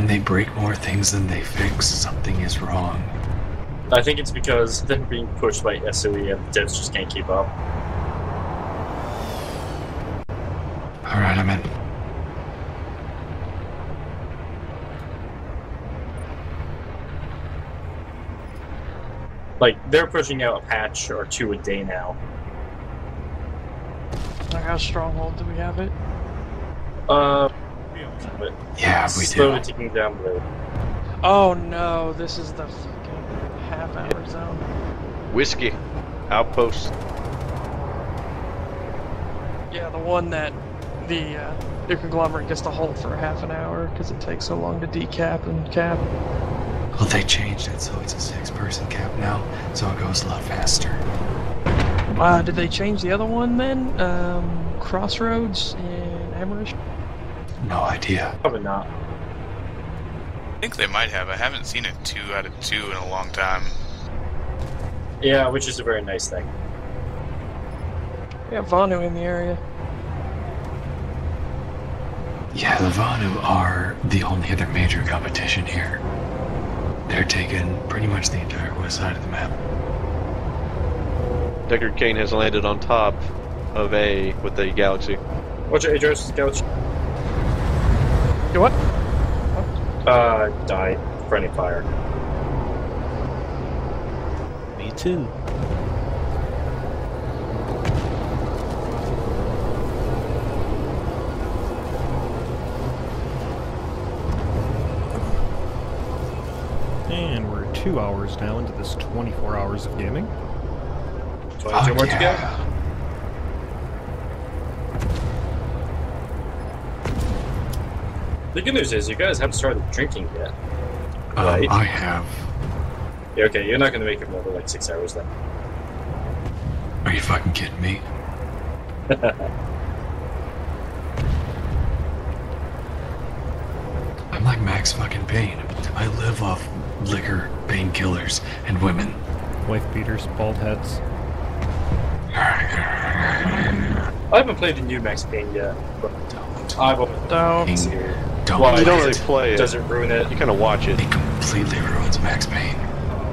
When they break more things than they fix, something is wrong. I think it's because they're being pushed by SOE and the devs just can't keep up. Alright, I'm in. Like, they're pushing out a patch or two a day now. Like how stronghold do we have it? Uh, but Yeah, we slowly do. ticking down the road. Oh no, this is the fucking half hour zone. Whiskey. Outpost. Yeah, the one that the uh, the conglomerate gets to hold for half an hour because it takes so long to decap and cap. Well, they changed it, so it's a six-person cap now, so it goes a lot faster. Uh, did they change the other one then? Um, Crossroads in Amerish? No idea. Probably not. I think they might have. I haven't seen a two out of two in a long time. Yeah, which is a very nice thing. We got Vanu in the area. Yeah, the Vanu are the only other major competition here. They're taking pretty much the entire west side of the map. Deckard Kane has landed on top of A with the Galaxy. Watch out, Adros, Gouch. You what? Uh, die. Friendly fire. Me too. And we're two hours now into this 24 hours of gaming. 22 Fuck more to go. The good news is you guys haven't started drinking yet. Um, Right. I have. Yeah, okay, you're not gonna make it more than like six hours then. Are you fucking kidding me? I'm like Max fucking Payne. I live off liquor, painkillers, and women. Wife beaters, bald heads. I haven't played the new Max Payne yet, but Don't. I've always Don't. been here. Don't. Why? You don't really it. play it. Doesn't ruin it? You kind of watch it. It completely ruins Max Payne.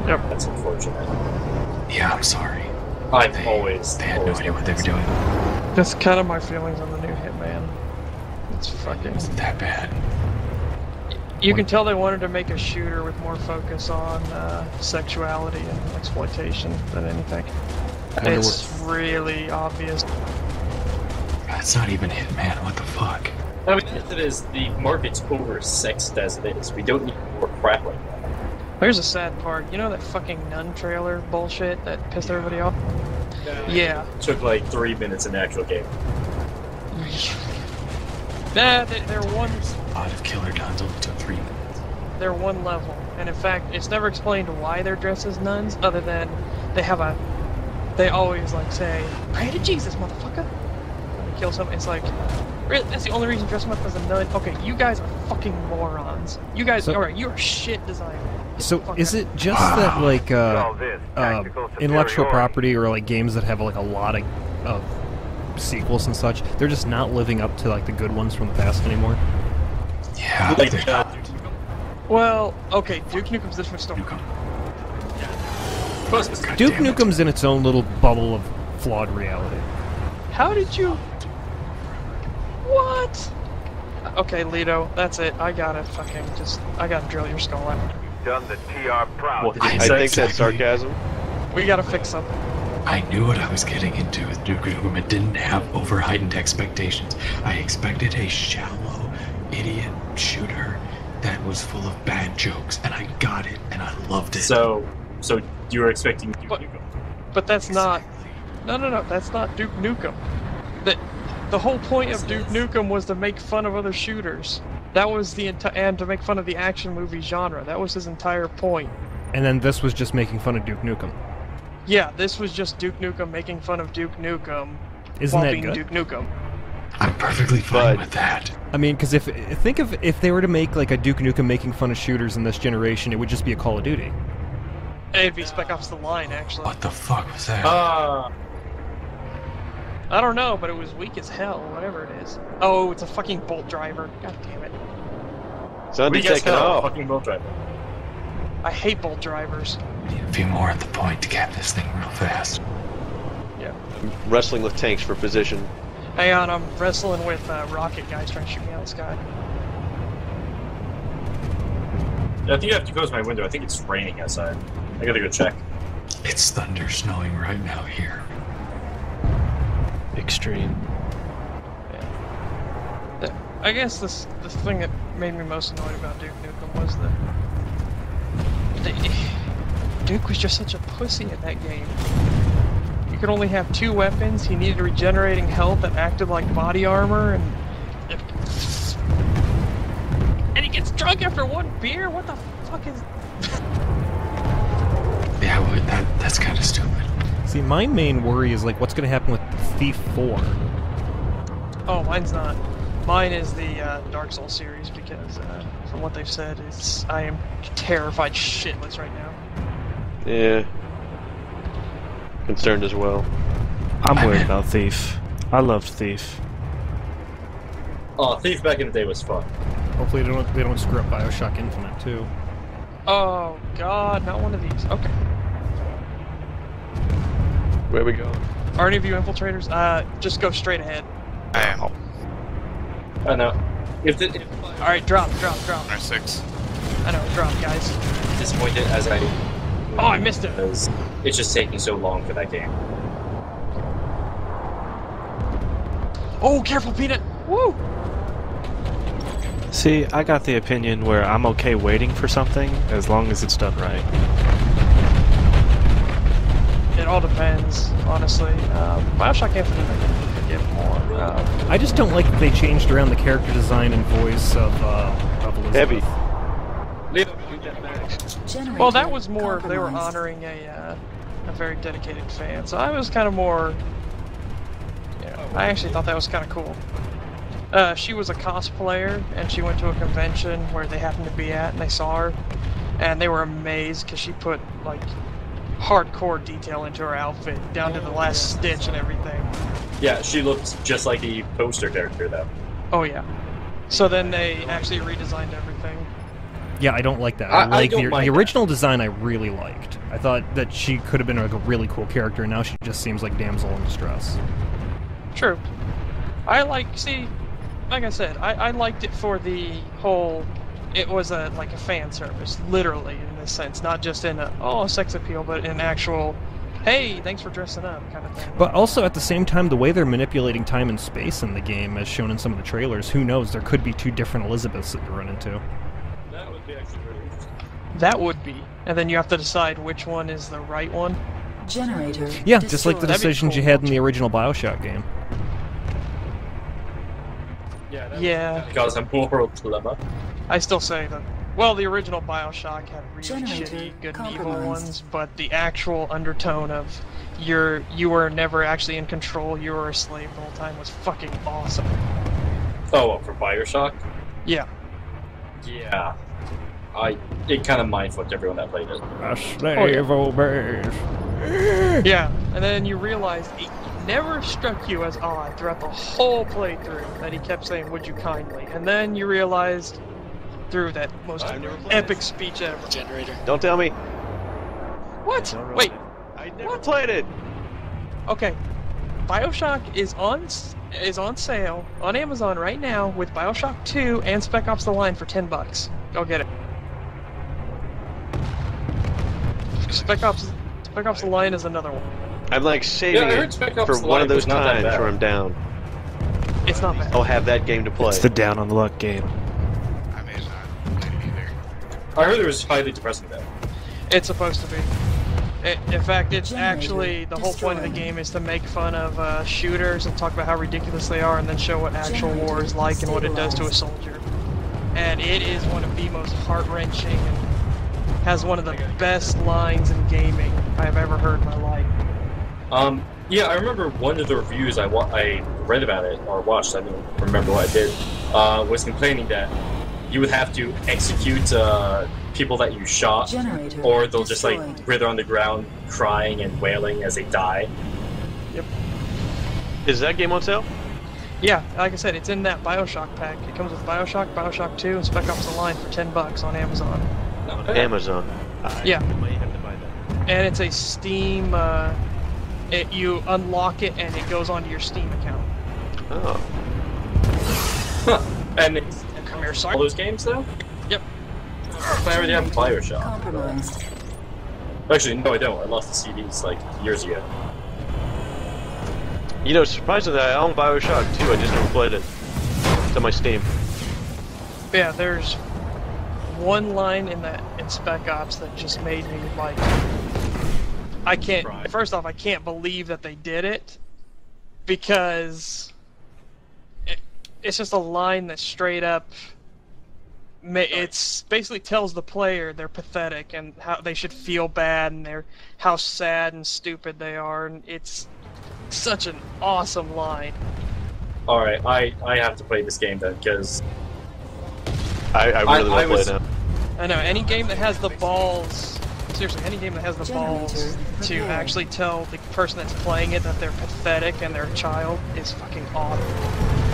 Yep. That's unfortunate. Yeah, I'm sorry. I've They, always. they had no idea what they were doing. That's kind of my feelings on the new Hitman. It's fucking. It wasn't that bad. You can tell they wanted to make a shooter with more focus on uh, sexuality and exploitation than anything. wonder It's really obvious. That's not even Hitman. What the fuck? It. I mean, it is the market's oversexed as it is. We don't need more crap like that. Here's a sad part. You know that fucking nun trailer bullshit that pissed everybody off? Yeah. Took like three minutes in the actual game. Nah, they, they're one. A lot of killer guns only took three minutes. They're one level, and in fact, it's never explained why they're dressed as nuns, other than they have a. They always like say, "Pray to Jesus, motherfucker." When they kill someone, it's like, really? That's the only reason dressing up as a nun? Okay, you guys are fucking morons. You guys, So- alright, you are shit designers. So is that. it just that like uh, uh, intellectual property or like games that have like a lot of, of sequels and such, they're just not living up to like the good ones from the past anymore? Yeah, Like, they're uh, not. Well, okay, Duke Nukem's different story. Nukem. Plus, God Duke damn it. Nukem's in its own little bubble of flawed reality. How did you? What? Okay, Leto, that's it. I gotta fucking just, I gotta drill your skull out. You've Done the TR proud. What did I I think Exactly. that's sarcasm. We gotta fix something. I knew what I was getting into with Duke Nukem. It didn't have over heightened expectations. I expected a shallow, idiot shooter that was full of bad jokes, and I got it, and I loved it. So, so you were expecting Duke What? Nukem. But that's not. No, no, no. That's not Duke Nukem. The, the whole point of Duke Nukem was to make fun of other shooters. That was the entire and to make fun of the action movie genre. That was his entire point. And then this was just making fun of Duke Nukem. Yeah, this was just Duke Nukem making fun of Duke Nukem Isn't while that being good? Duke Nukem. I'm perfectly fine But- with that. I mean, because if think of if they were to make like a Duke Nukem making fun of shooters in this generation, it would just be a Call of Duty. It'd be Spec Ops: The Line, actually. What the fuck was that? Ah, I don't know, but it was weak as hell. Whatever it is. Oh, it's a fucking bolt driver. God damn it. It's What do you guys taking know? off. Fucking bolt driver. I hate bolt drivers. Need a few more at the point to cap this thing real fast. Yeah. I'm wrestling with tanks for position. Hang on, I'm wrestling with uh, rocket guys trying to shoot me out of the sky. I think I have to close my window. I think it's raining outside. I gotta go check. It's thunder snowing right now here. Extreme. The- I guess this the thing that made me most annoyed about Duke Nukem was that the, Duke was just such a pussy in that game. You could only have two weapons. He needed regenerating health that acted like body armor, and and he gets drunk after one beer. What the fuck is? Yeah, well, that that's kind of stupid. See, my main worry is like what's going to happen with Thief 4. Oh, mine's not. Mine is the uh, Dark Souls series because, uh, from what they've said, it's I am terrified shitless right now. Yeah. Concerned as well. I'm worried about Thief. I loved Thief. Oh, Thief back in the day was fun. Hopefully they don't they don't screw up BioShock Infinite too. Oh God, not one of these. Okay. Where we go? Are any of you infiltrators? Uh, just go straight ahead. I am. I know. If, the, if All right, drop, drop, drop. R6. I know, drop, guys. disappointed as I Oh, I missed it. because it's just taking so long for that game. Oh, careful, Peanut. Woo! See, I got the opinion where I'm okay waiting for something as long as it's done right. It all depends, honestly. Um, Bioshock Infinite, I can forgive more. Um, I just don't like that they changed around the character design and voice of uh, of Elizabeth. Heavy. well, that was more. They were honoring a uh, a very dedicated fan, so I was kind of more. Yeah, I actually thought that was kind of cool. Uh, she was a cosplayer, and she went to a convention where they happened to be at, and they saw her, and they were amazed because she put like hardcore detail into her outfit, down to the last stitch and everything. Yeah, she looked just like the poster character though. Oh yeah. So then they actually redesigned everything. Yeah, I don't like that. I- I, I like don't the, mind the that. original design. I really liked. I thought that she could have been like a really cool character. and Now she just seems like damsel in distress. True. I like see, like I said, I, I liked it for the whole. It was a like a fan service, literally in this sense, not just in a oh sex appeal, but in actual, hey, thanks for dressing up kind of thing. But also at the same time, the way they're manipulating time and space in the game, as shown in some of the trailers, who knows? There could be two different Elizabeths that you run into. That would be actually really interesting. that would be, and then you have to decide which one is the right one. Generator. Yeah, just like the That'd be decisions you had in the original Bioshock game. Yeah. that- Yeah, Because I'm more clever. I still say that. Well, the original Bioshock had really Generator shitty good and evil ones, but the actual undertone of you're you were never actually in control, you were a slave the whole time was fucking awesome. Oh, what, for Bioshock? Yeah. Yeah. I it kind of mindfucked everyone that played it. A oh, slave obeys. Yeah, and then you realize it never struck you as odd throughout the whole playthrough that he kept saying, Would you kindly? And then you realized through that most I've epic speech ever. Don't tell me. What? Don't Wait. I never What? played it. okay. Bioshock is on is on sale on Amazon right now with Bioshock 2 and Spec Ops: The Line for 10 bucks. Go get it. Spec Ops Spec Ops: The Line is another one. I'm like saving Yeah, it for The one of those was not that times bad. where I'm down. It's not bad. I'll have that game to play. It's the down on the luck game. I heard it was highly depressing though. It's supposed to be. It, in fact, it's Generator actually the whole point of the game is to make fun of uh, shooters and talk about how ridiculous they are, and then show what actual war is like and what it does to a soldier. And it is one of the most heart wrenching and has one of the best lines in gaming I've ever heard in my life. Um, yeah, I remember one of the reviews I wa- I read about it or watched. I don't remember what I did. Uh, was complaining that you would have to execute uh, people that you shot, Generator. or they'll just like destroyed. wither on the ground, crying and wailing as they die. Yep. Is that game on sale? Yeah, like I said, it's in that Bioshock pack. It comes with Bioshock, Bioshock 2, and Spec Ops: The Line for 10 bucks on Amazon. Not bad. Amazon. I Yeah. might have to buy that. And it's a Steam. Uh, it, you unlock it and it goes onto your Steam account. Oh. Huh. And it's Come all sorry. those games though. Yep. I already have Bioshock. Compromised. Actually, no, I don't. I lost the CDs like years ago. You know, surprisingly, I own Bioshock 2. I just never played it. It's on my Steam. Yeah, there's one line in that in Spec Ops that just made me like. I can't. Cry. First off, I can't believe that they did it because it, it's just a line that straight up. Ma- It's basically tells the player they're pathetic and how they should feel bad and they're how sad and stupid they are and it's such an awesome line. All right, I I have to play this game then because I, I I- really I want to play was- it. I know any game that has the balls. Seriously, any game that has the balls to actually tell the person that's playing it that they're pathetic and they're a child is fucking awesome.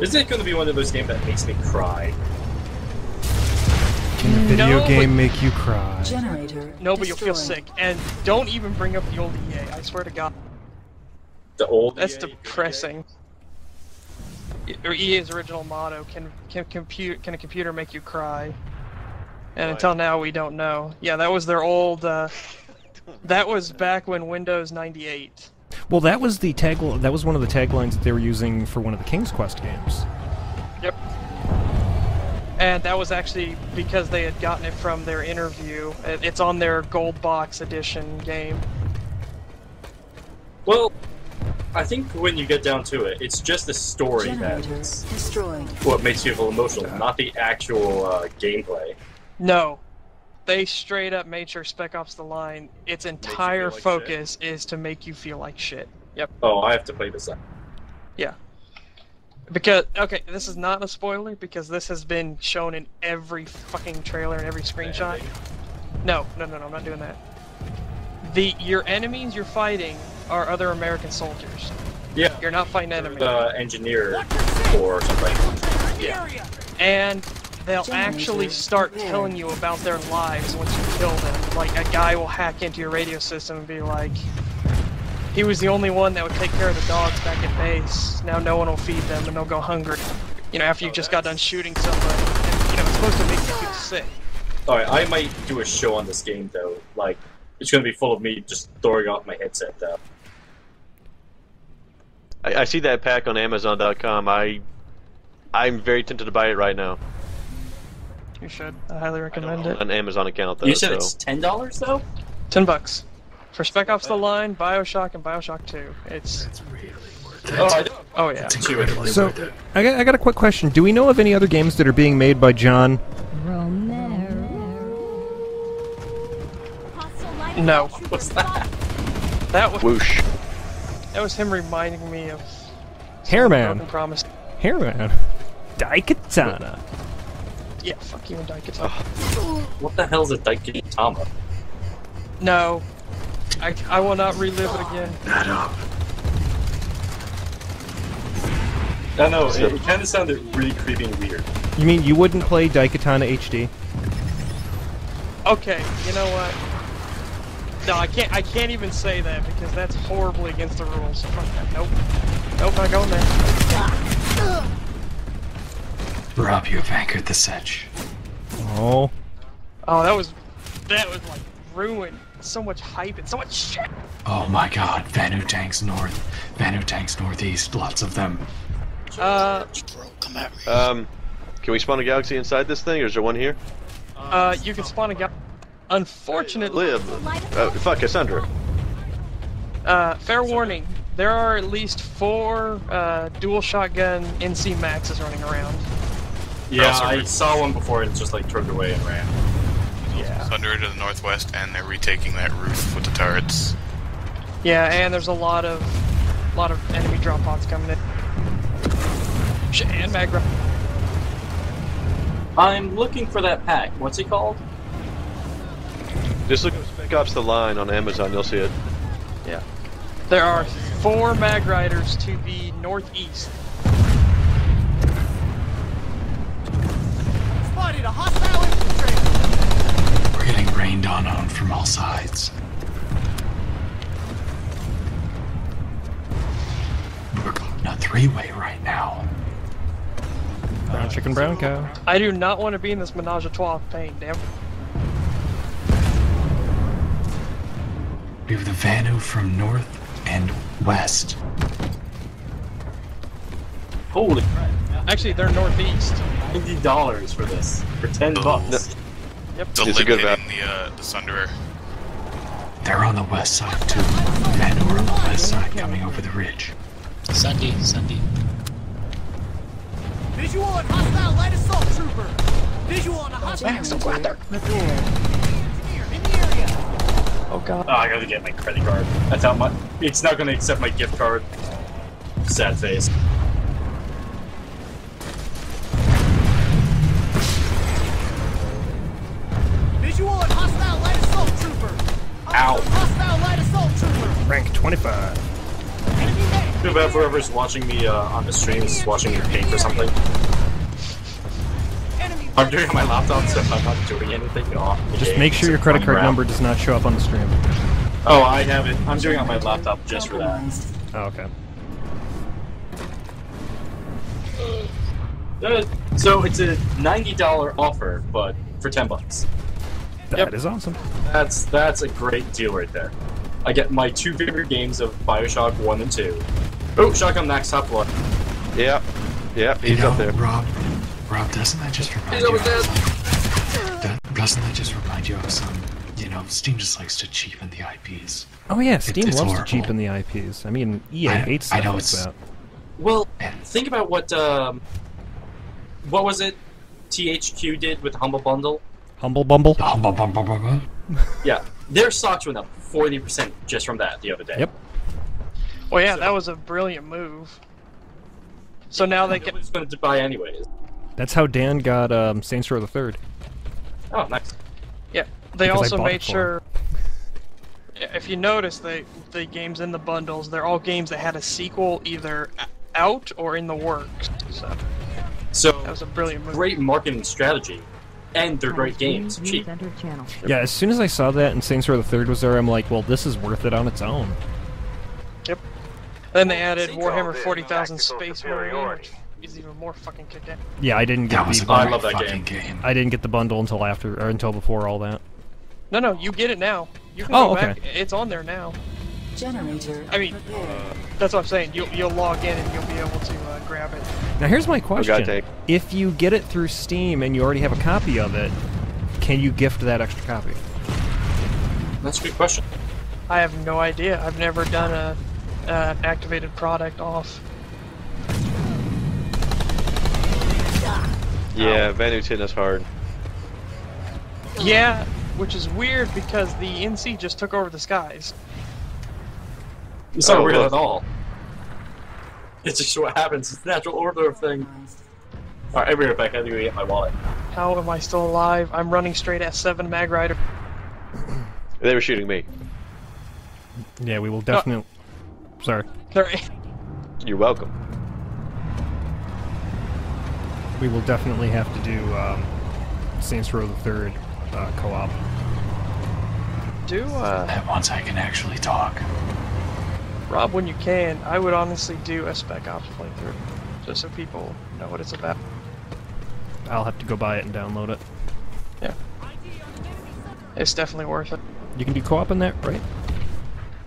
Isn't it going to be one of those games that makes me cry? Can a video No, but- game make you cry? Generator. No, but you'll feel sick. And don't even bring up the old EA. I swear to God, The old that's EA, depressing. Or EA's original motto: "Can can compute can a computer make you cry?" And until now, we don't know. Yeah, that was their old. Uh, that was back when Windows 98. Well, that was the tag. That was one of the taglines that they were using for one of the King's Quest games. Yep. And that was actually because they had gotten it from their interview. It's on their gold box edition game. Well, I think when you get down to it, it's just the story Generator that's destroyed. what makes you feel emotional, not the actual uh, gameplay. No. They straight up made sure Spec Ops The Line, its entire like focus is to make you feel like shit. Yep. Oh, I have to play this. Out. Because, okay, this is not a spoiler because this has been shown in every fucking trailer and every screenshot. No, no, no, no, I'm not doing that. The Your enemies you're fighting are other American soldiers. Yeah, You're not fighting enemies. the engineer or something. and they'll actually start telling you about their lives once you kill them. Like a guy will hack into your radio system and be like, "He was the only one that would take care of the dogs back at base. Now no one will feed them and they'll go hungry." You know, after you oh, just got done shooting somebody, and, you know, it's supposed to make you feel sick. All right, I might do a show on this game though. Like, it's gonna be full of me just throwing off my headset though. I, I see that pack on Amazon.com. I, I'm very tempted to buy it right now. You should. I highly recommend I it. don't own An Amazon account though. you said so. it's ten dollars though. Ten bucks for Spec Ops: The Line, Bioshock, and Bioshock 2. It's It's really worth it. Oh, I don't. oh yeah. It's incredibly So, worth it. I got, I got a quick question. Do we know of any other games that are being made by John? Romero? No. What's that? That was Whoosh. that was him reminding me of Hairman. Broken Promise. Hairman. Daikatana. Yeah, fuck you and Daikatana. What the hell's a Daikatama? No. I, I will not relive it again. That up. I know it, it kind of sounded really creepy and weird. You mean you wouldn't play Daikatana HD? Okay, you know what? No, I can't I can't even say that because that's horribly against the rules. Fuck that. Nope. Nope, not going there. Rob, you have anchored the sedge. Oh. Oh, that was that was like ruined. So much hype and so much shit. Oh my god, Vanu tanks north, Vanu tanks northeast, lots of them. Uh Um, can we spawn a galaxy inside this thing, or is there one here? uh you can spawn a guy. Unfortunately, Live. Uh, fuck, Cassandra. uh fair warning, there are at least four uh dual shotgun NC Maxes running around. Yeah, Also- I saw one before and just like turned away and ran. Yeah. Thunder to the northwest, and they're retaking that roof with the turrets. Yeah, and there's a lot of lot of enemy drop pods coming in. Shit, and mag run. I'm looking for that pack. What's it called? Just look at Spec Ops The Line on Amazon, you'll see it. Yeah. There are four mag riders to the northeast. Getting on on from all sides. We're going a three-way right now. Brown uh, chicken, brown cow. I do not want to be in this menage a trois of pain, damn. We have the Vanu from north and west. Holy crap! Actually, they're northeast. Ninety dollars for this for ten bucks. It's It's a good eliminating the uh, the Sunderer. They're on the west side too. Vanu are on the west side coming over the ridge. Sunday, Sunday. Visual on hostile light assault trooper. Visual on a hostile engineer in the area. Oh god. Oh, I gotta get my credit card. That's how much. It's not gonna accept my gift card. Sad face. 25. Enemy medic. Too bad whoever's watching me uh, on the stream is watching me paint or something. I'm doing on my laptop, so I'm not doing anything off. the Just make sure your credit card around. number does not show up on the stream. Oh, I have it. I'm doing it on my laptop just for that. Oh, okay. Uh, so it's a ninety dollar offer, but for ten bucks. That is awesome. That's that's a great deal right there. I get my two favorite games of Bioshock One and Two. Oh, Shotgun Max top one. Yep, Yeah, You he's know, up there. Rob. Rob, doesn't that just remind He's you? of- there. That, doesn't that just remind you of some? You know, Steam just likes to cheapen the IPs. Oh yeah, Steam it's loves horrible. to cheapen the IPs. I mean, EA I- hates I know like it's- that. Well, think about what um, what was it? THQ did with Humble Bundle. Humble Bumble. Bum, bum, bum, bum, bum, bum. Yeah, their stocks went up forty percent just from that the other day. Yep. Well, yeah, that was a brilliant move. So now they They can. was going to buy anyways. That's how Dan got um, Saints Row the Third. Oh, nice. Yeah, they Because also made sure. If you notice, the the games in the bundles, they're all games that had a sequel either out or in the works. So So that was a brilliant move. great marketing strategy, and they're great games, cheap. Yeah, as soon as I saw that and Saints Row the Third was there, I'm like, well, this is worth it on its own. Yep. Then they added Saints Warhammer 40,000 Space Marine, which is even more fucking kick ass. Yeah, I didn't get That was a the. I love that game. game. I didn't get the bundle until after or until before all that. No, no, you get it now. You can Oh, go okay. back. It's on there now. Generator. I mean, that's what I'm saying. You'll, you'll log in and you'll be able to uh, grab it. Now here's my question: gotta take. If you get it through Steam and you already have a copy of it, can you gift that extra copy? That's a good question. I have no idea. I've never done a uh, activated product off. Yeah, Vanu's hitting us hard. Yeah, which is weird because the NC just took over the skies. It's not Oh, weird look. at all. It's just what happens. It's the natural order of things. Alright, I'll be right back. I have to go get my wallet. How am I still alive? I'm running straight S7 Mag Rider. They were shooting me. Yeah, we will definitely. Sorry, Sorry. You're welcome. we will definitely have to do um, Saints Row the Third uh, co-op. Do uh, That once I can actually talk. Rob when you can. I would honestly do a Spec Ops playthrough, just so people know what it's about. I'll have to go buy it and download it. Yeah. It's definitely worth it. You can do co-op in that, right?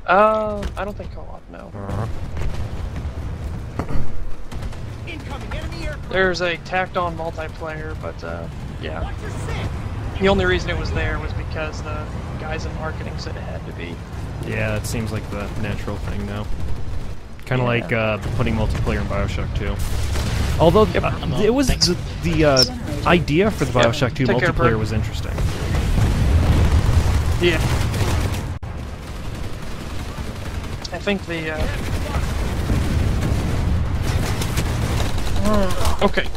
Um, I don't think co-op. No. Incoming enemy aircraft. There's a tacked-on multiplayer, but uh, yeah. Watch your six. The only reason it was there was because the guys in marketing said it had to be. Yeah, it seems like the natural thing now. Kind of Yeah. like uh, putting multiplayer in Bioshock 2. Although Yep. uh, it was Thanks. the, the uh, idea for the Yep. Bioshock 2 Take multiplayer Bert. was interesting. Yeah. I think the. Uh... Hmm, okay.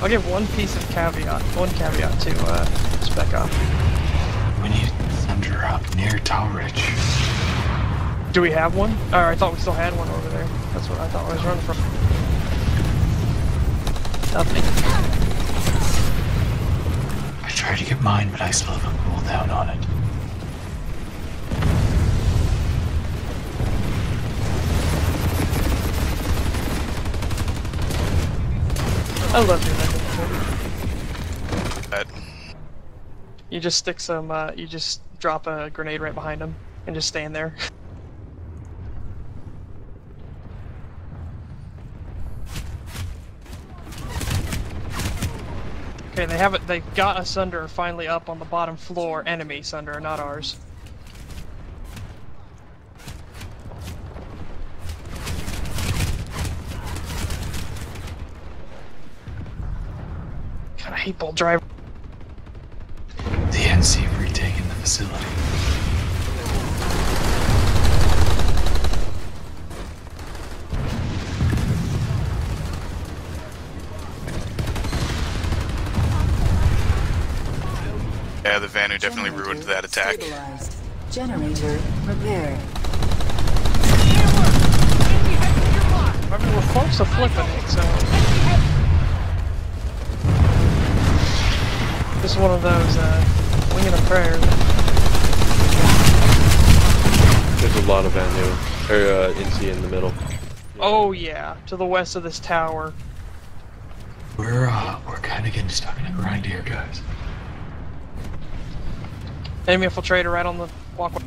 I'll give one piece of caveat, one caveat to uh, Spec Ops. We need thunder up near Tower Ridge. Do we have one? Or I thought we still had one over there. That's what I thought I was running from. Nothing. I tried to get mine, but I still have a cooldown on it. I love doing that. That You just stick some, uh, you just drop a grenade right behind them and just stand there. Okay, they have it. They got a Sunder finally up on the bottom floor. Enemy Sunder, not ours. God, I hate Bolt Driver. The NC facility. yeah, the Vanu definitely ruined that attack. Stabilized. Generator repaired. I mean, we're close to flipping it, so. This is one of those, uh, winging a prayer. There's a lot of Vanu, or uh, NC in the middle. Oh, yeah, to the west of this tower. We're uh, we're kind of getting stuck in a grind here, guys. Enemy infiltrator right on the walkway.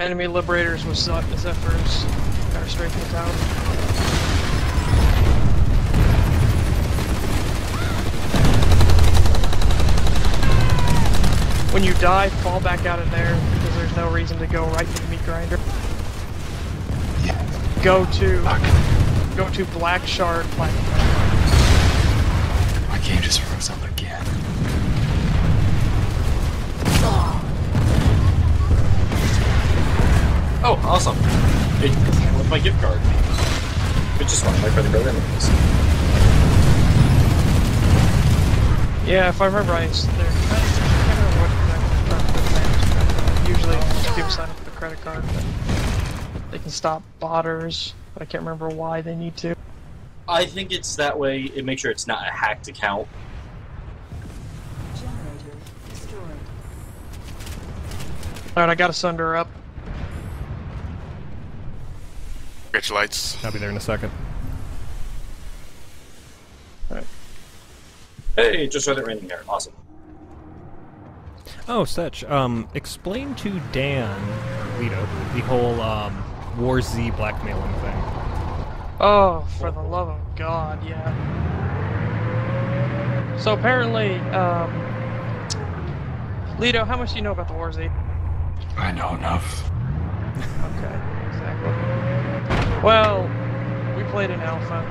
Enemy liberators with Ze- Zephyrs. Her straight from the tower. When you die, fall back out of there because there's no reason to go right to the meat grinder. Yeah. Go to Fuck. go to Black Shard Black. My game just froze up again. Oh, awesome. It with my gift card. Which is fine, my credit card anyways. Yeah, if I remember right, they're I can't remember what exactly the. Usually people sign up with a credit card, but they can stop botters. But I can't remember why they need to. I think it's that way, it makes sure it's not a hacked account. Generator destroyed. Alright, I got a Sunder up. Get lights. I'll be there in a second. Alright. Hey, just started raining here. Awesome. Oh, such. Um, explain to Dan, or Leto, the whole um, War Z blackmailing thing. Oh, for the love of God, yeah. So apparently, um, Leto, how much do you know about the War Z? I know enough. Okay, exactly. Well, we played in alpha.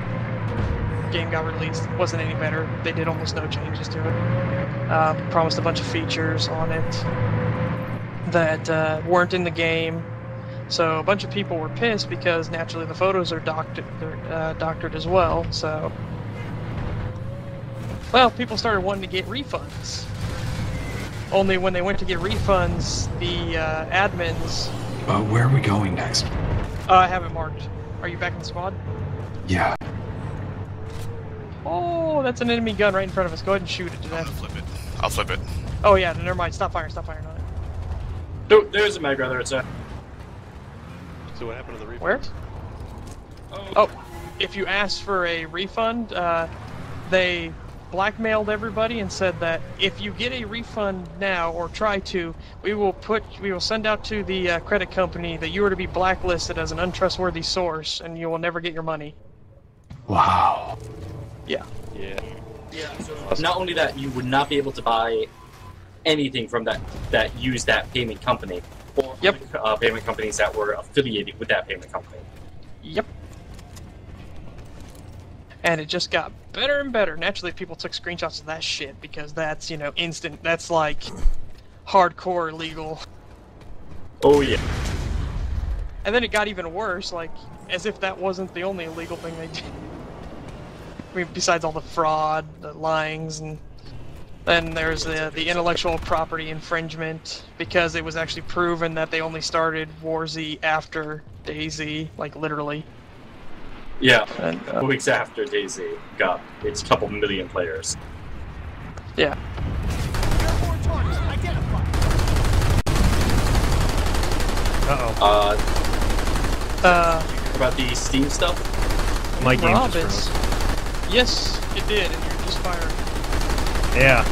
Game got released. Wasn't any better. They did almost no changes to it. Uh, promised a bunch of features on it that uh, weren't in the game. So a bunch of people were pissed because naturally the photos are doctored, they're, uh, doctored as well. So, well, people started wanting to get refunds. Only when they went to get refunds, the uh, admins Uh, where are we going next? uh, I have it marked. Are you back in the squad? Yeah. Oh, that's an enemy gun right in front of us. Go ahead and shoot it to I'm death. gonna flip it. I'll flip it. Oh yeah, never mind. Stop firing. Stop firing on it. No, there's a mag rider, it's a. So what happened to the refunds? Where? Oh, if you ask for a refund, uh, they blackmailed everybody and said that if you get a refund now or try to, we will put we will send out to the uh, credit company that you are to be blacklisted as an untrustworthy source and you will never get your money. Wow. Yeah. Yeah. Yeah, so not only that, you would not be able to buy anything from that that used that payment company or Yep. uh, payment companies that were affiliated with that payment company. Yep. And it just got better and better. Naturally, people took screenshots of that shit because that's, you know, instant. That's like hardcore legal. Oh yeah. And then it got even worse. Like, as if that wasn't the only illegal thing they did. I mean, besides all the fraud, the lyings, and then there's the the intellectual property infringement because it was actually proven that they only started War Z after DayZ, like literally. Yeah, And, uh, weeks after DayZ got its couple million players. Yeah. Airborne targets identified. Uh Uh, Uh, about the Steam stuff. oh. My game Rob just is. froze. Yes, it did, and you're just fired. Yeah,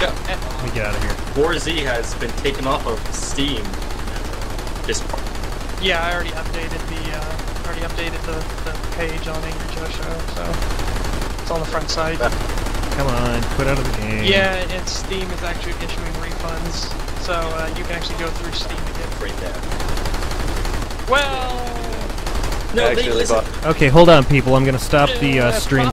Yeah. let me get out of here. War Z has been taken off of Steam. This Yeah, I already updated the uh, already updated the, the page on Angry Joe Show, so it's on the front side. Come on, quit out of the game. Yeah, and Steam is actually issuing refunds, so uh, you can actually go through Steam to get. right there. Well, No, they Actually, listen. Okay, hold on, people. I'm gonna stop the uh, stream.